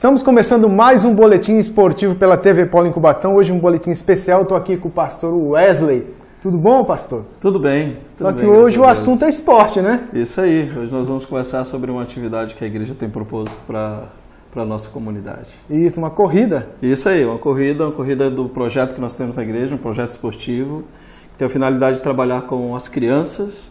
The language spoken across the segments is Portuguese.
Estamos começando mais um boletim esportivo pela TV Polo em Cubatão. Hoje um boletim especial. Estou aqui com o pastor Wesley. Tudo bom, pastor? Tudo bem. Tudo Só que bem, hoje o a assunto é esporte, né? Deus. Isso aí. Hoje nós vamos conversar sobre uma atividade que a igreja tem proposto para para a nossa comunidade. Isso, uma corrida. Isso aí, uma corrida, uma corrida do projeto que nós temos na igreja, um projeto esportivo, que tem a finalidade de trabalhar com as crianças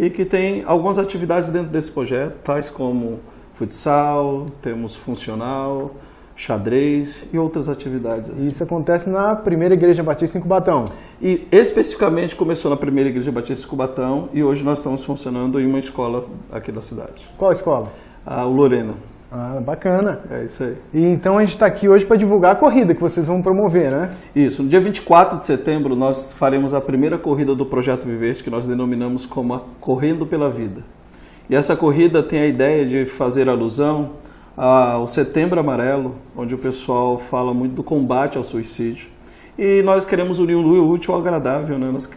e que tem algumas atividades dentro desse projeto, tais como futsal, temos funcional, xadrez e outras atividades. Assim. Isso acontece na primeira igreja batista em Cubatão. E especificamente começou na primeira igreja batista em Cubatão e hoje nós estamos funcionando em uma escola aqui da cidade. Qual escola? A Lorena. Ah, bacana. É isso aí. E então a gente está aqui hoje para divulgar a corrida que vocês vão promover, né? Isso. No dia 24 de setembro nós faremos a primeira corrida do Projeto Viveste, que nós denominamos como a Correndo pela Vida. E essa corrida tem a ideia de fazer alusão ao Setembro Amarelo, onde o pessoal fala muito do combate ao suicídio. E nós queremos unir o útil ao agradável. Né? Nós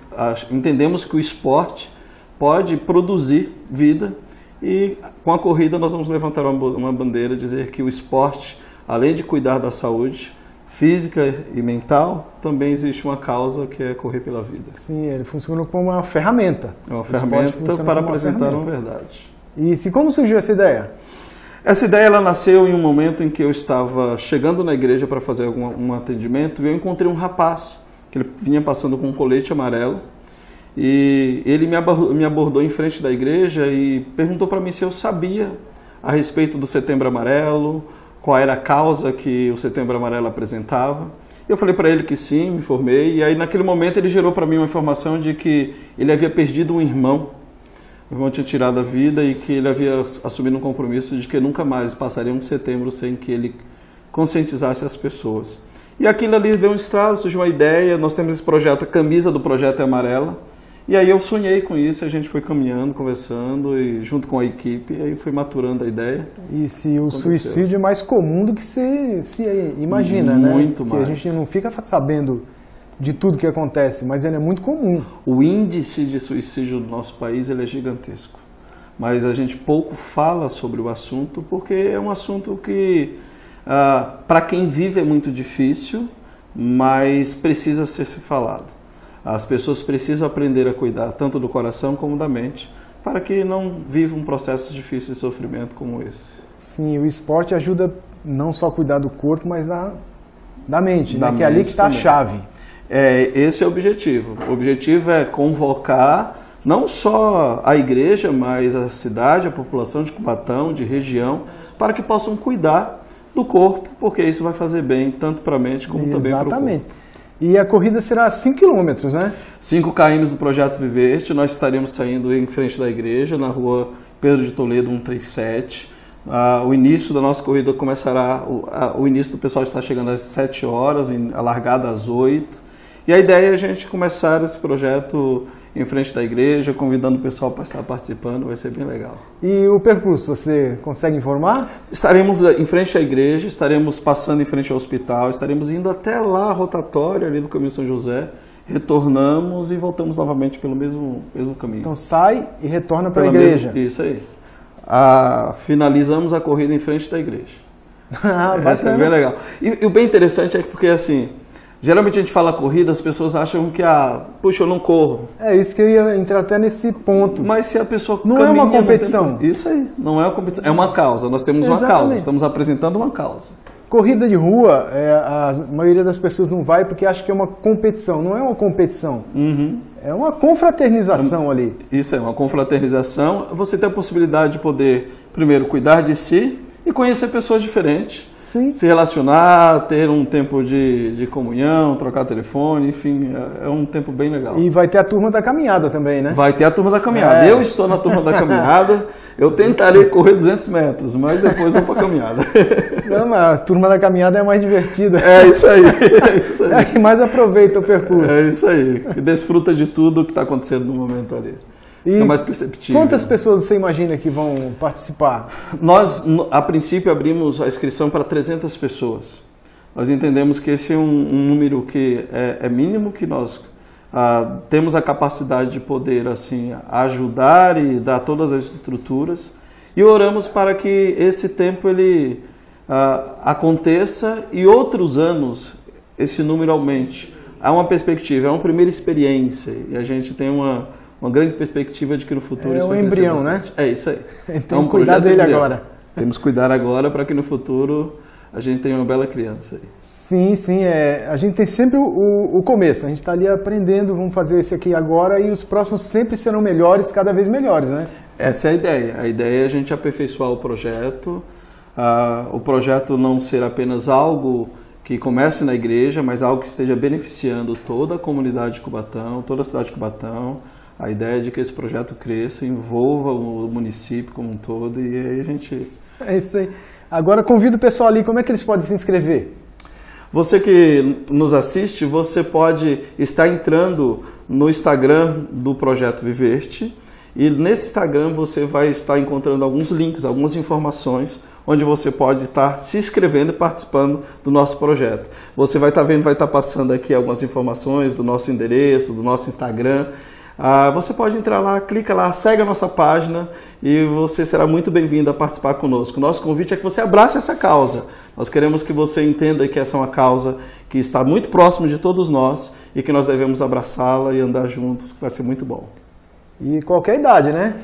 entendemos que o esporte pode produzir vida e com a corrida nós vamos levantar uma bandeira, dizer que o esporte, além de cuidar da saúde física e mental, também existe uma causa que é correr pela vida. Sim, ele funciona como uma ferramenta. É uma ferramenta para apresentar uma, uma verdade. E se como surgiu essa ideia? Essa ideia ela nasceu em um momento em que eu estava chegando na igreja para fazer algum, um atendimento e eu encontrei um rapaz que ele vinha passando com um colete amarelo e ele me abordou, me abordou em frente da igreja e perguntou para mim se eu sabia a respeito do Setembro Amarelo, qual era a causa que o Setembro Amarelo apresentava. Eu falei para ele que sim, me formei, e aí naquele momento ele gerou para mim uma informação de que ele havia perdido um irmão. O irmão tinha tirado a vida e que ele havia assumido um compromisso de que nunca mais passaria um setembro sem que ele conscientizasse as pessoas. E aquilo ali veio um estralo, surgiu uma ideia, nós temos esse projeto, a camisa do projeto é amarela, e aí eu sonhei com isso, a gente foi caminhando, conversando e junto com a equipe, aí foi maturando a ideia. E se o Aconteceu. suicídio é mais comum do que se, se imagina, muito né? Muito mais. Que a gente não fica sabendo de tudo que acontece, mas ele é muito comum. O índice de suicídio do nosso país ele é gigantesco, mas a gente pouco fala sobre o assunto porque é um assunto que ah, para quem vive é muito difícil, mas precisa ser falado. As pessoas precisam aprender a cuidar tanto do coração como da mente, para que não vivam um processo difícil de sofrimento como esse. Sim, o esporte ajuda não só a cuidar do corpo, mas da, da mente, da né? que é ali que está a chave. É, esse é o objetivo. O objetivo é convocar não só a igreja, mas a cidade, a população de Cubatão, de região, para que possam cuidar do corpo, porque isso vai fazer bem tanto para a mente como Exatamente. também para o corpo. E a corrida será 5 km, né? 5 km do Projeto Viveste. Nós estaremos saindo em frente da igreja, na rua Pedro de Toledo 137. Ah, o início da nossa corrida começará, o, a, o, início do pessoal está chegando às 7 horas, a largada às 8. E a ideia é a gente começar esse projeto em frente da igreja, convidando o pessoal para estar participando, vai ser bem legal. E o percurso, você consegue informar? Estaremos em frente à igreja, estaremos passando em frente ao hospital, estaremos indo até lá, rotatório, ali no caminho São José, retornamos e voltamos novamente pelo mesmo, mesmo caminho. Então sai e retorna para a igreja. Mesma, isso aí. Ah, finalizamos a corrida em frente da igreja. ah, é bem legal. E, e o bem interessante é que porque assim, Geralmente a gente fala corrida, as pessoas acham que, ah, puxa, eu não corro. É isso que eu ia entrar até nesse ponto. Mas se a pessoa Não caminha, é uma competição. Tem... Isso aí, não é uma competição. É uma causa, nós temos Exatamente. uma causa, estamos apresentando uma causa. Corrida de rua, é, a maioria das pessoas não vai porque acha que é uma competição. Não é uma competição. Uhum. É uma confraternização é, ali. Isso é uma confraternização. Você tem a possibilidade de poder, primeiro, cuidar de si e conhecer pessoas diferentes Sim. se relacionar, ter um tempo de, de comunhão, trocar telefone, enfim, é, é, um tempo bem legal. E vai ter a turma da caminhada também, né? Vai ter a turma da caminhada. É. Eu estou na turma da caminhada, eu tentarei correr 200 metros, mas depois vou para a caminhada. Não, mas a turma da caminhada é mais divertida. É isso aí. É, isso aí. é que mais aproveita o percurso. É isso aí. E desfruta de tudo que está acontecendo no momento ali. E é mais perceptível. Quantas pessoas você imagina que vão participar? Nós, a princípio, abrimos a inscrição para 300 pessoas. Nós entendemos que esse é um, um número que é, é, mínimo, que nós ah, temos a capacidade de poder assim ajudar e dar todas as estruturas. E oramos para que esse tempo ele uh, aconteça e outros anos esse número aumente. Há uma perspectiva, é uma primeira experiência e a gente tem uma, uma grande perspectiva de que no futuro é isso um vai embrião, né? É isso aí. Tem é um cuidar dele embrião. agora. Temos que cuidar agora para que no futuro a gente tenha uma bela criança aí. Sim, sim. É, a gente tem sempre o, o, começo. A gente está ali aprendendo, vamos fazer esse aqui agora e os próximos sempre serão melhores, cada vez melhores, né? Essa é a ideia. A ideia é a gente aperfeiçoar o projeto. Ah, o projeto não ser apenas algo que comece na igreja, mas algo que esteja beneficiando toda a comunidade de Cubatão, toda a cidade de Cubatão. A ideia é de que esse projeto cresça, envolva o município como um todo e aí a gente... É isso aí. Agora convido o pessoal ali, como é que eles podem se inscrever? Você que nos assiste, você pode estar entrando no Instagram do Projeto Viveste e nesse Instagram você vai estar encontrando alguns links, algumas informações onde você pode estar se inscrevendo e participando do nosso projeto. Você vai estar vendo, vai estar passando aqui algumas informações do nosso endereço, do nosso Instagram. Ah, você pode entrar lá, clica lá, segue a nossa página e você será muito bem-vindo a participar conosco. Nosso convite é que você abrace essa causa. Nós queremos que você entenda que essa é uma causa que está muito próxima de todos nós e que nós devemos abraçá-la e andar juntos, que vai ser muito bom. E qualquer idade, né?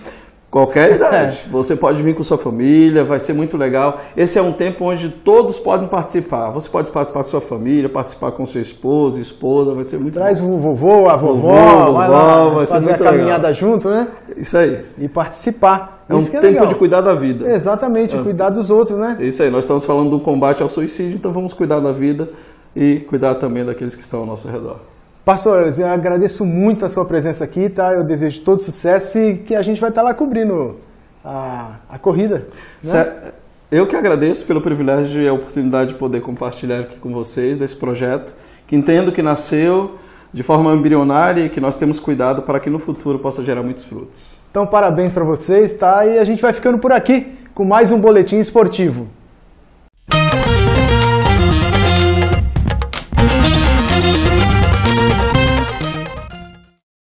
Qualquer idade. Você pode vir com sua família, vai ser muito legal. Esse é um tempo onde todos podem participar. Você pode participar com sua família, participar com sua esposa, esposa, vai ser muito Traz bom. o vovô, a vovó, vovô, vai, lá, vai fazer a caminhada legal. junto, né? Isso aí. E participar. É um é tempo legal. de cuidar da vida. Exatamente, é. cuidar dos outros, né? Isso aí. Nós estamos falando do combate ao suicídio, então vamos cuidar da vida e cuidar também daqueles que estão ao nosso redor. Pastor, eu agradeço muito a sua presença aqui, tá? Eu desejo todo sucesso e que a gente vai estar lá cobrindo a, a corrida. Né? Eu que agradeço pelo privilégio e a oportunidade de poder compartilhar aqui com vocês desse projeto, que entendo que nasceu de forma embrionária e que nós temos cuidado para que no futuro possa gerar muitos frutos. Então, parabéns para vocês, tá? E a gente vai ficando por aqui com mais um boletim esportivo. Música